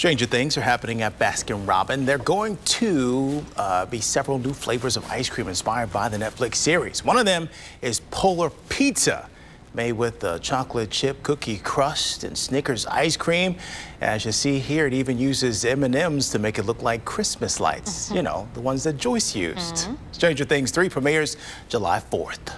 Stranger things are happening at Baskin Robbins. They're going to uh, be several new flavors of ice cream inspired by the Netflix series. One of them is Polar Pizza, made with the chocolate chip cookie crust and Snickers ice cream. As you see here, it even uses M&Ms to make it look like Christmas lights. Mm -hmm. You know, the ones that Joyce used. Mm -hmm. Stranger Things 3 premieres July 4th.